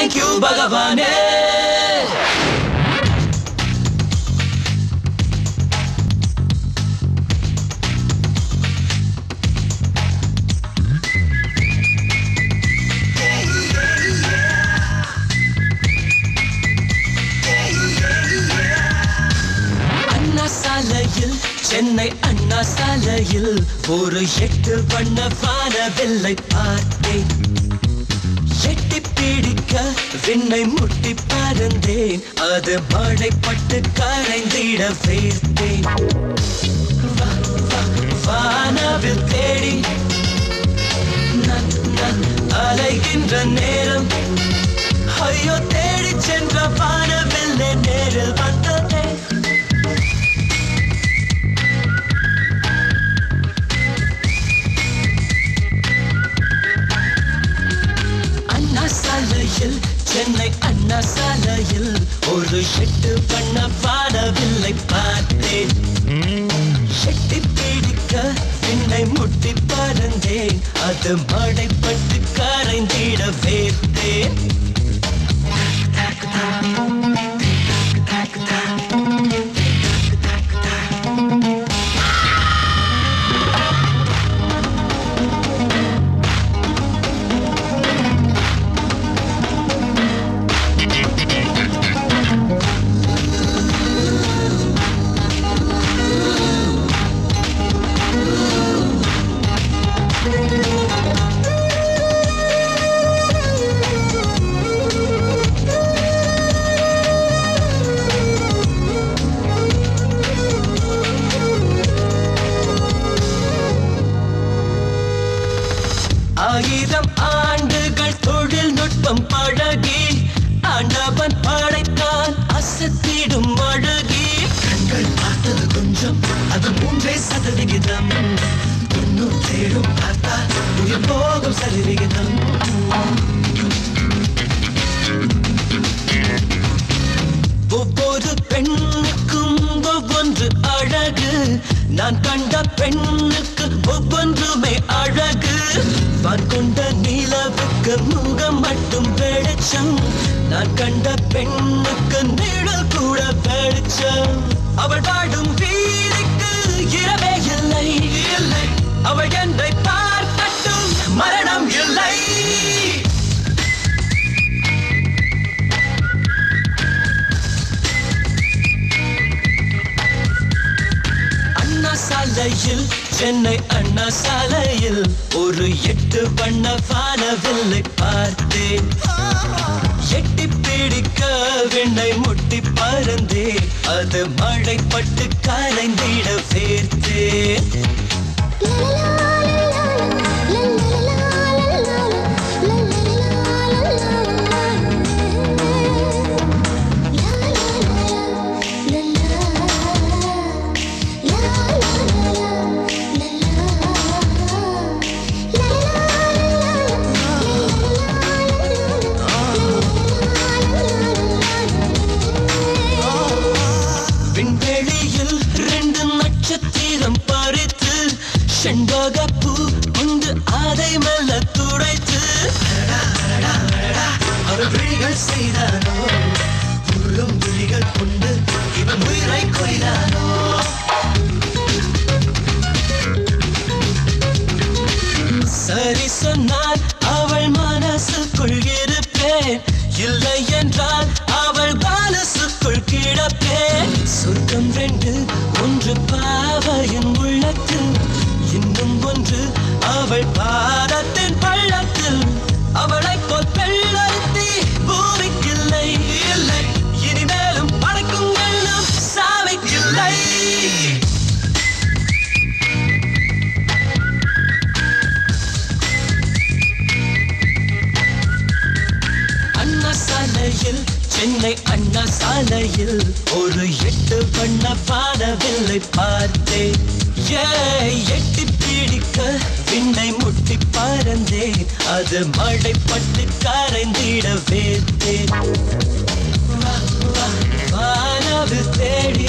Thank you பகவானே அண்ணா சாலையில் சென்னை அண்ணா சாலையில் ஒரு எட்டு வண்ண வானவில்லை பார்த்தேன். பிடிக்க விண்ணை முட்டி பறந்தேன். அது மழைப்பட்டு கரைந்திட சேர்த்தேன். வா, தேடி அலைகின்ற நேரம். ஐயோ தேடி சென்ற வானவில்லை நேரில் வந்ததே. சென்னை அண்ணா சாலையில் ஒரு ஷெட்டு பண்ண பாடவில்லை பார்த்தேன் ஷெட்டி பிடிக்க விண்ணை முட்டி பறந்தேன் அது மடைப்பட்டு கரைந்திட வேர்த்தேன் ஒவ்வொரு பெண்ணுக்கும் ஒவ்வொன்று அழகு. நான் கண்ட பெண்ணுக்கு ஒவ்வொன்றுமே அழகு. நிலவுக்கு முகம் மட்டும் வெளிச்சம். நான் கண்ட பெண்ணுக்கு நிழல் கூட வெளிச்சம். அவள் வாடும் வீதிக்கு இரவே இல்லை இல்லை. அவள் என்னை சாலையில் சென்னை அண்ணா சாலையில் ஒரு எட்டு வண்ண வானவில்லை பார்த்தேன். எட்டி பிடிக்க வெண்ணை முட்டி பறந்தே அது மழைப்பட்டு பட்டு கரைந்திட வேர்த்தேன் செய்தானோ? உள்ளும் விழிகள் கொண்டு இவன் உயிரை கொய்தானோ? சென்னை அண்ணா சாலையில் ஒரு எட்டு பண்ண பாடவில்லை பார்த்தே எட்டி பிடிக்க விண்ணை முட்டி பறந்தேன் அது மழை பட்டு கரைந்திட வேத்தேன் தேடி